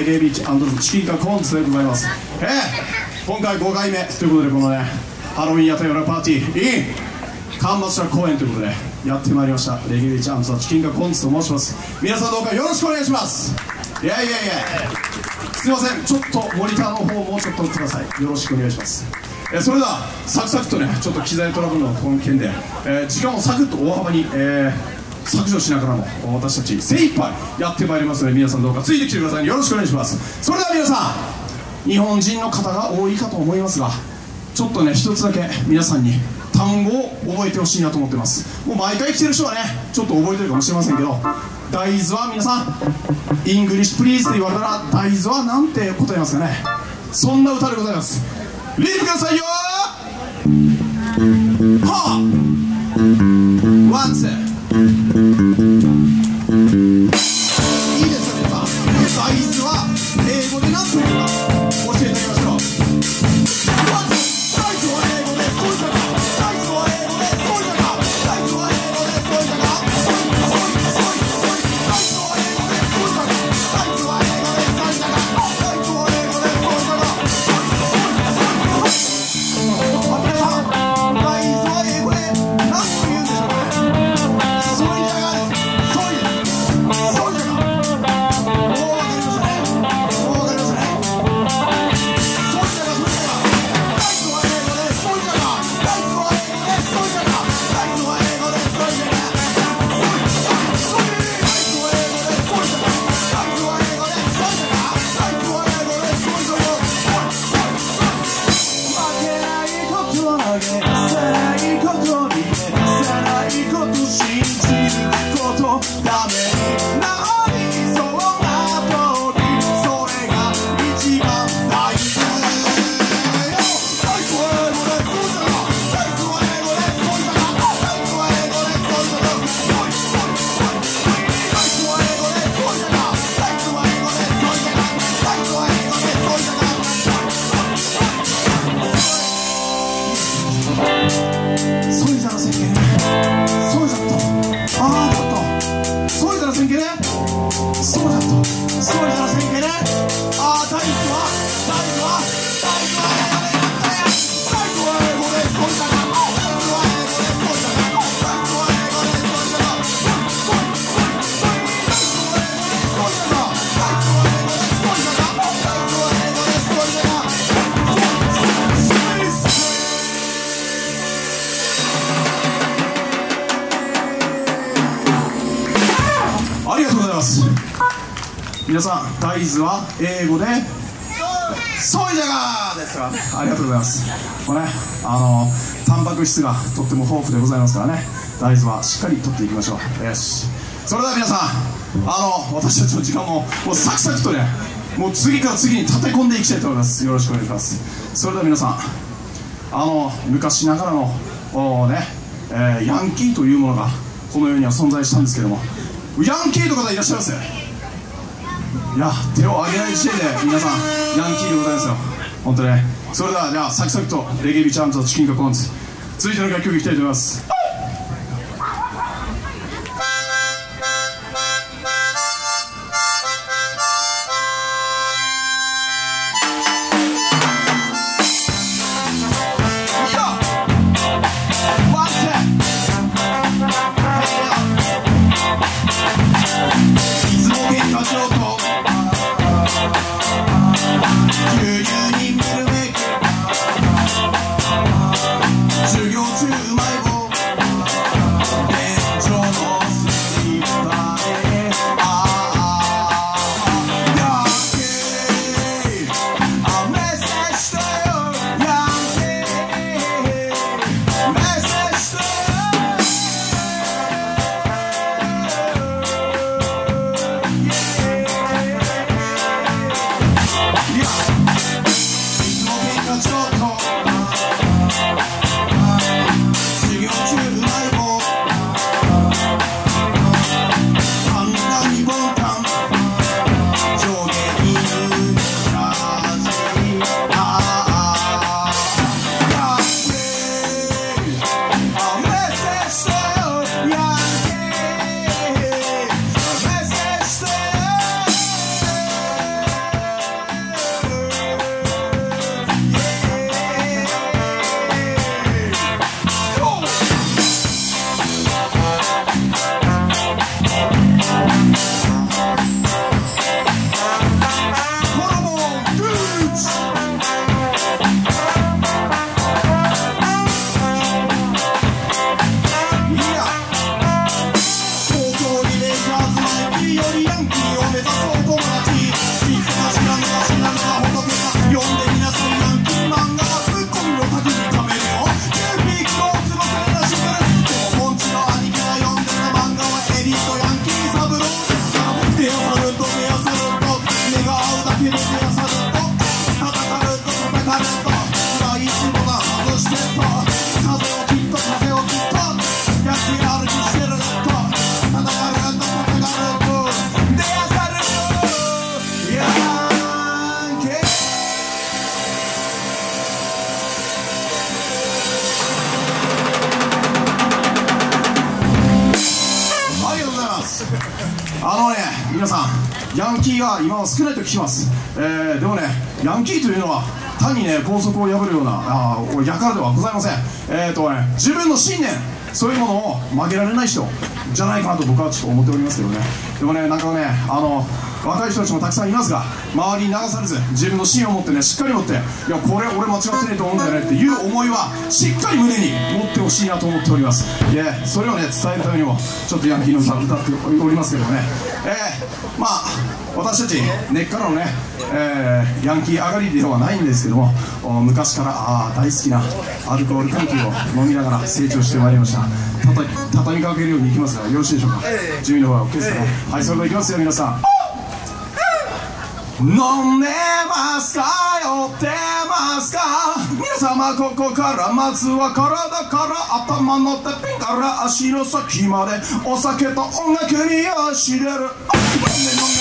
レゲエビーチチキンカコーンズでございます。えー、今回5回目。ということでこのねハロウィン屋台裏パーティー。in 干ばつ者公演ということでやってまいりました。レゲエビーチチキンカコーンズと申します。皆さんどうかよろしくお願いします。いやいやいや。すいません。ちょっとモニターの方もうちょっとください。よろしくお願いします。えそれではサクサクとねちょっと機材トラブルの件で、えー、時間をサクッと大幅に、えー削除しながらも私たち精一杯やってまいりますので皆さんどうかついてきてくださいよろしくお願いします。それでは皆さん日本人の方が多いかと思いますがちょっとね一つだけ皆さんに単語を覚えてほしいなと思ってます。もう毎回来てる人はねちょっと覚えてるかもしれませんけど大豆は皆さん English please って言われたら大豆は何て答えますかね。そんな歌でございます。リードくださいよ皆さん大豆は英語でソイジャガーですか。らありがとうございます。これねあのタンパク質がとっても豊富でございますからね。大豆はしっかりとっていきましょう。よし。それでは皆さんあの私たちの時間ももうサクサクとねもう次から次に立て込んでいきたいと思います。よろしくお願いします。それでは皆さんあの昔ながらのおね、えー、ヤンキーというものがこの世には存在したんですけどもヤンキーの方いらっしゃいます？いや手を挙げない時点で皆さんヤンキーでございますよ。本当ね。それではじゃあサクサクとレゲエビチャンスとチキンカコーンズ続いての楽曲いきたいと思います。キーが今は少ないと聞きます、えー、でもねヤンキーというのは単にね高速を破るようなあやからではございません。えっ、ー、とね自分の信念そういうものを曲げられない人じゃないかなと僕はちょっと思っておりますけどね。でもねなんかねあの若い人たちもたくさんいますが周りに流されず自分の芯を持ってねしっかり持っていやこれ俺間違ってねえと思うんだよねっていう思いはしっかり胸に持ってほしいなと思っております。いやそれをね伝えるためにもちょっとヤンキーの歌ん歌っておりますけどもね。えー、まあ私たち根っからのね、えー、ヤンキー上がりではないんですけども昔からあ大好きなアルコール関係を飲みながら成長してまいりました。畳みかけるようにいきますがよろしいでしょうか。準備の方は OK ですかね。はいそれではいきますよ皆さん。飲んでますか？酔ってますか？皆様ここからまずは体から頭のてっぺんから足の先までお酒と音楽に酔しれる。飲んで飲んで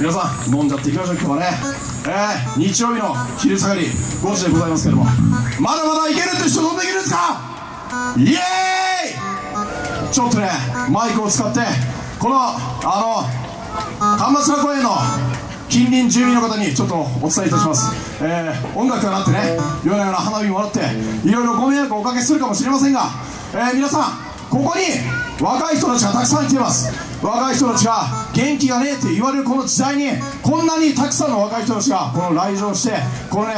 皆さん飲んじゃっていきましょう今日はね。えー、日曜日の昼下がり5時でございますけども。まだまだいけるって人飲んでいけるんですか？イエーイ！ちょっとねマイクを使ってこのあの端末公園の近隣住民の方にちょっとお伝えいたします、えー、音楽が鳴ってね夜な夜な花火もらっていろいろご迷惑をおかけするかもしれませんが、えー、皆さんここに若い人たちがたくさん来ています。若い人たちが元気がねえって言われるこの時代にこんなにたくさんの若い人たちがこの来場してこのね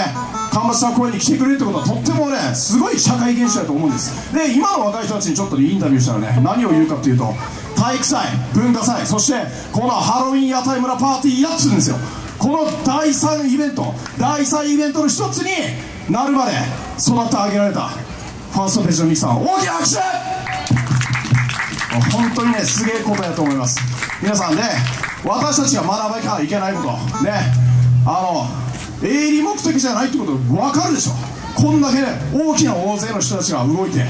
干ばつさ公園に来てくれるってことはとってもねすごい社会現象だと思うんです。で今の若い人たちにちょっと、ね、インタビューしたらね何を言うかっていうと体育祭文化祭そしてこのハロウィン屋台村パーティーやっつうんですよ。この第3イベント第3イベントの一つになるまで育て上げられたファーストページのミキさん大きな拍手！本当にねすげえことやと思います。皆さんね私たちが学ばなきゃいけないことねあの営利目的じゃないってこと分かるでしょ。こんだけ、ね、大きな大勢の人たちが動いて、ね、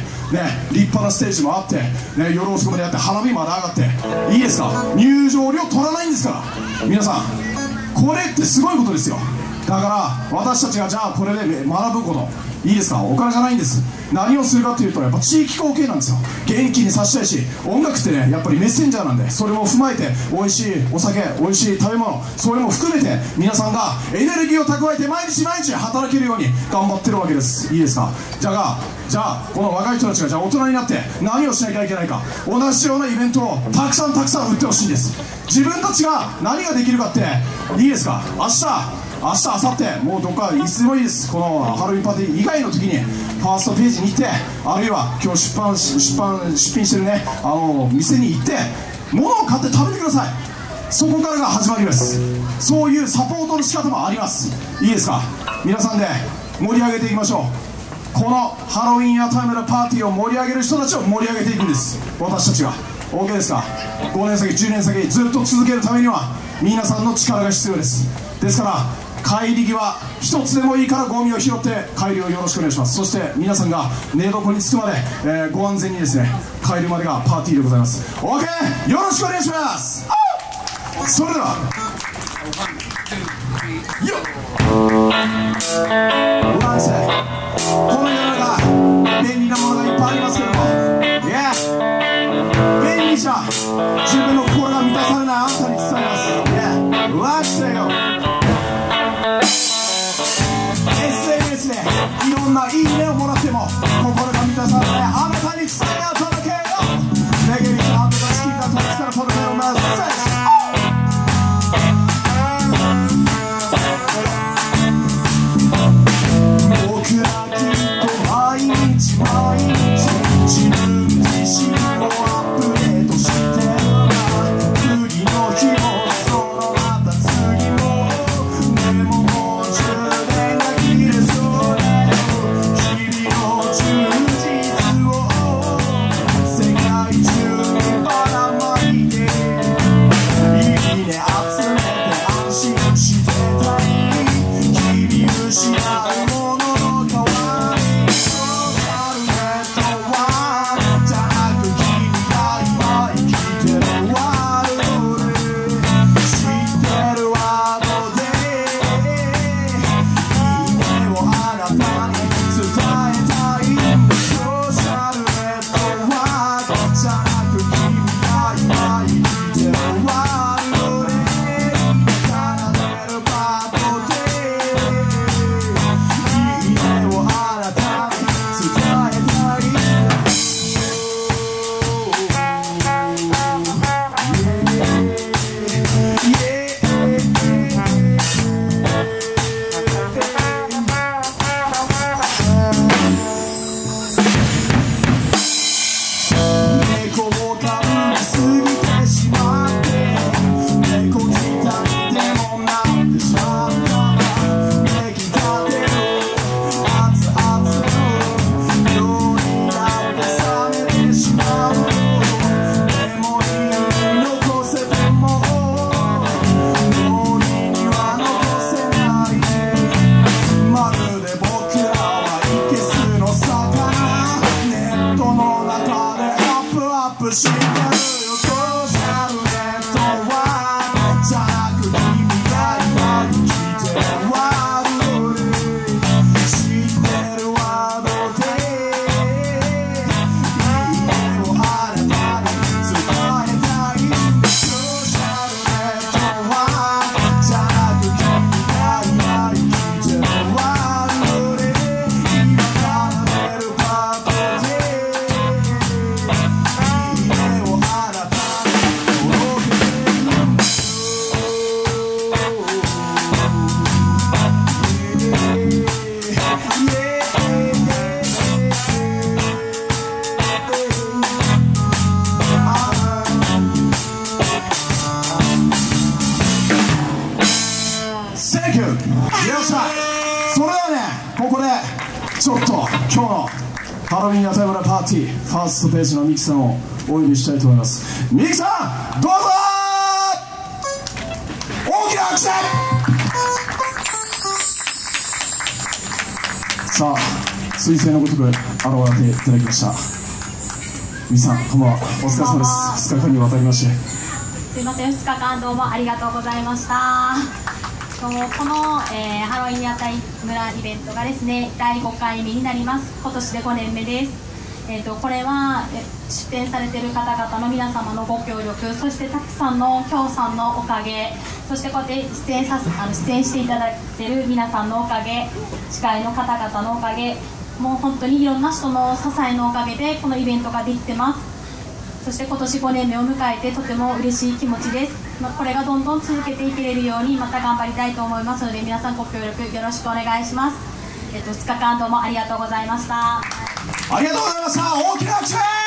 立派なステージもあって、ね、夜遅くまでやって花火まで上がっていいですか。入場料取らないんですから。皆さんこれってすごいことですよ。から私たちがじゃあこれで学ぶこといいですか？お金じゃないんです。何をするかというとやっぱ地域貢献なんですよ。元気にさせたいし音楽ってねやっぱりメッセンジャーなんでそれも踏まえて美味しいお酒美味しい食べ物それも含めて皆さんがエネルギーを蓄えて毎日毎日働けるように頑張ってるわけです。いいですか？じゃあじゃあこの若い人たちがじゃあ大人になって何をしなきゃいけないか。同じようなイベントをたくさんたくさん売ってほしいんです。自分たちが何ができるかっていいですか？明日明日明後日もうどっかいつでもいいですこのハロウィンパーティー以外の時にファーストページに行ってあるいは今日出版出版出品してるねあの店に行って物を買って食べてくださいそこからが始まりますそういうサポートの仕方もありますいいですか皆さんで盛り上げていきましょうこのハロウィンやタイムのパーティーを盛り上げる人たちを盛り上げていくんです私たちが OK ですか5年先10年先ずっと続けるためには皆さんの力が必要ですですから帰り際一つでもいいからゴミを拾って帰りをよろしくお願いします。そして皆さんが寝床に着くまで、えー、ご安全にですね帰るまでがパーティーでございます。OK よろしくお願いします。それでは。よっ。この世の中便利なものがいっぱいありますけども。Yeah 便利じゃ。自分の心が満たされないあんたに伝えます。Yeah ティファーストページのミキさんをお呼びしたいと思います。ミキさんどうぞ大きな拍手さあ彗星のごとく現れていただきました。皆さんこんばんはお疲れ様です。2日間にわたりまして。すいません。2日間どうもありがとうございました。この、えー、ハロウィン屋台村イベントがですね第5回目になります。今年で5年目です。えーと、これは出展されている方々の皆様のご協力そしてたくさんの協賛のおかげそしてこうやって出演さあの出演していただいている皆さんのおかげ司会の方々のおかげもう本当にいろんな人の支えのおかげでこのイベントができてます。そして今年5年目を迎えてとても嬉しい気持ちです、まこれがどんどん続けていけれるようにまた頑張りたいと思いますので皆さんご協力よろしくお願いします、えーと、2日間どうもありがとうございました。ありがとうございました。大きな拍手。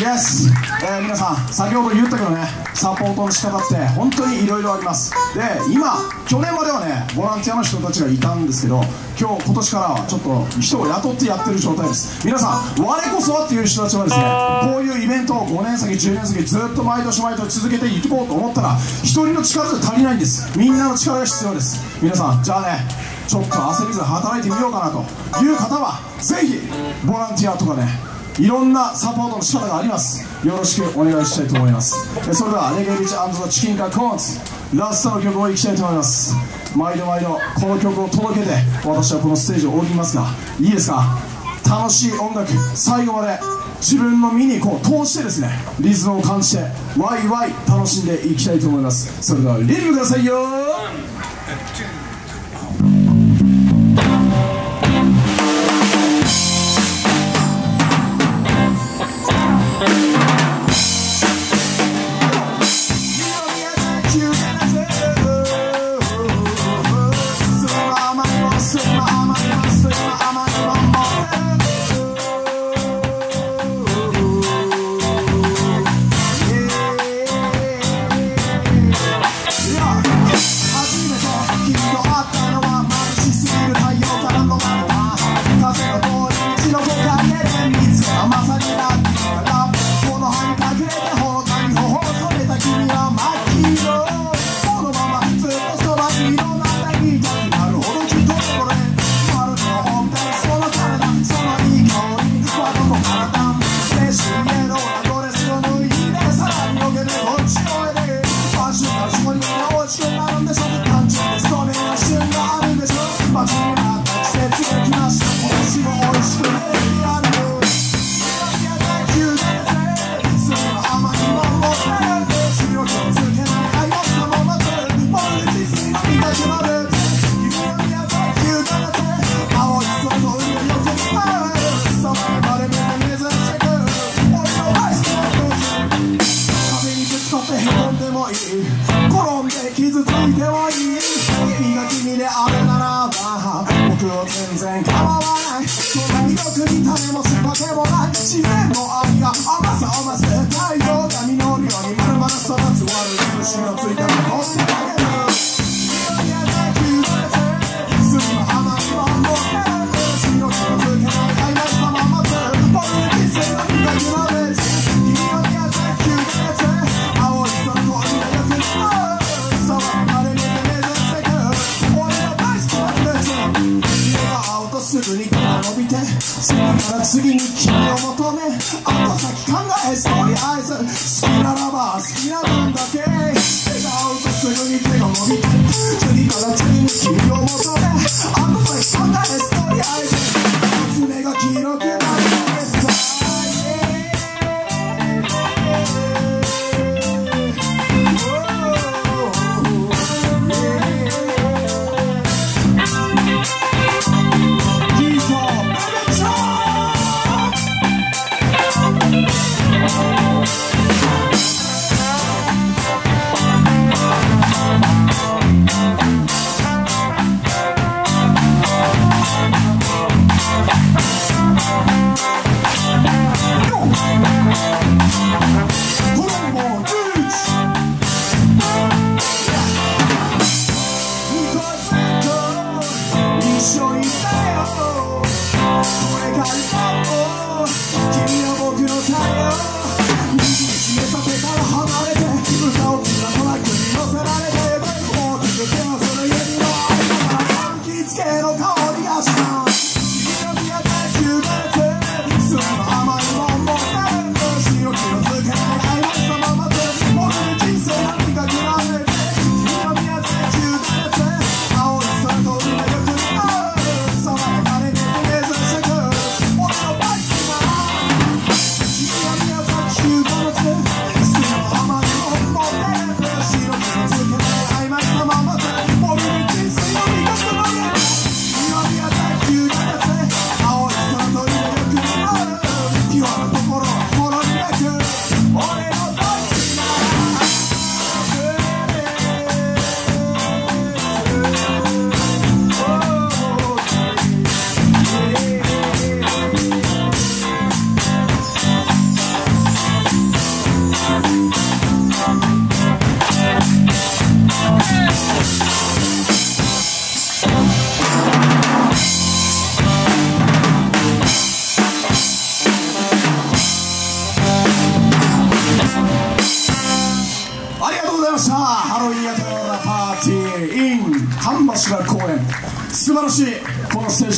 イエス、えー、皆さん先ほど言ったけどねサポートの仕方って本当にいろいろあります。で今去年まではねボランティアの人たちがいたんですけど今日今年からはちょっと人を雇ってやってる状態です。皆さん我こそはっていう人たちはですねこういうイベントを5年先10年先ずっと毎年毎年続けていこうと思ったら1人の力じゃ足りないんです。みんなの力が必要です。皆さんじゃあねちょっと焦りず働いてみようかなという方はぜひボランティアとかねいろんなサポートの仕方があります。よろしくお願いしたいと思います。それではレゲエビッチザ・チキンカコーンズラストの曲をいきたいと思います毎度毎度この曲を届けて私はこのステージを降りますがいいですか？楽しい音楽最後まで自分の身にこう通してですねリズムを感じてワイワイ楽しんでいきたいと思います。それではリズムくださいよ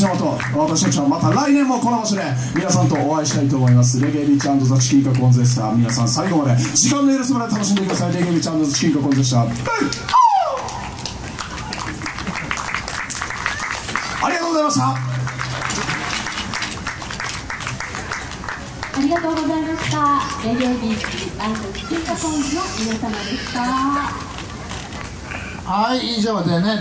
このステージの後私たちはまた来年もこの場所で皆さんとお会いしたいと思います。レゲエビーチザ・チキンカコンゼスター。皆さん最後まで時間の許すまで楽しんでくださいレゲエビーチザ・チキンカコンゼスター。ありがとうございました。ありがとうございました。レゲエビーチチキンカコンズの皆様でした。はい以上でね